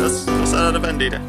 Das, das ist einer der Bandite.